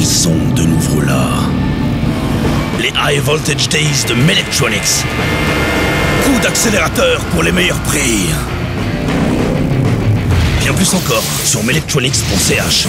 Ils sont de nouveau là. Les High Voltage Days de Melectronics. Coup d'accélérateur pour les meilleurs prix. Bien plus encore sur melectronics.ch.